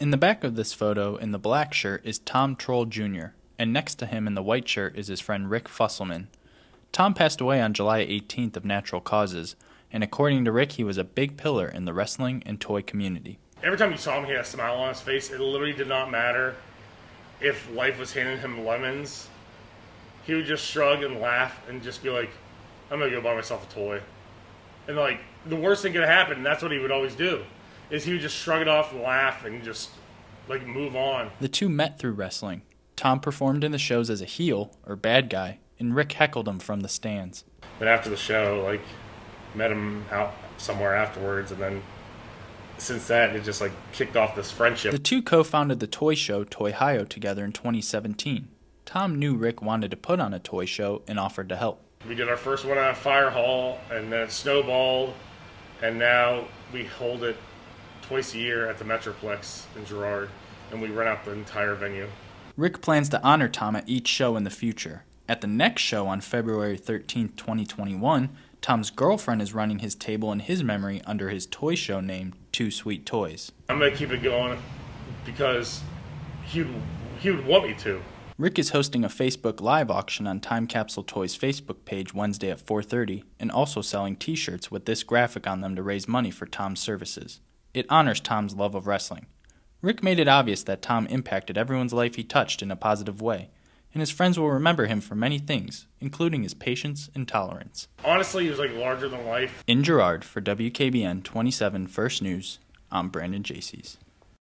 In the back of this photo, in the black shirt, is Tom Troll Jr., and next to him in the white shirt is his friend Rick Fusselman. Tom passed away on July 18th of natural causes, and according to Rick, he was a big pillar in the wrestling and toy community. Every time you saw him, he had a smile on his face. It literally did not matter if life was handing him lemons. He would just shrug and laugh and just be like, I'm gonna go buy myself a toy. And like the worst thing could happen, and that's what he would always do, is he would just shrug it off, laugh, and just like move on. The two met through wrestling. Tom performed in the shows as a heel, or bad guy, and Rick heckled him from the stands. But after the show, like met him out somewhere afterwards, and then since that, it just like kicked off this friendship. The two co founded the toy show Toyhio together in 2017. Tom knew Rick wanted to put on a toy show and offered to help. We did our first one at Fire Hall, and then it snowballed, and now we hold it twice a year at the Metroplex in Girard, and we rent out the entire venue. Rick plans to honor Tom at each show in the future. At the next show on February 13, 2021, Tom's girlfriend is running his table in his memory under his toy show name, Two Sweet Toys. I'm gonna keep it going because he would, he would want me to. Rick is hosting a Facebook live auction on Time Capsule Toys Facebook page Wednesday at 4:30 and also selling t-shirts with this graphic on them to raise money for Tom's services. It honors Tom's love of wrestling. Rick made it obvious that Tom impacted everyone's life he touched in a positive way and his friends will remember him for many things, including his patience and tolerance. Honestly, he was like larger than life. In Girard for WKBN 27 First News, I'm Brandon Jaycees.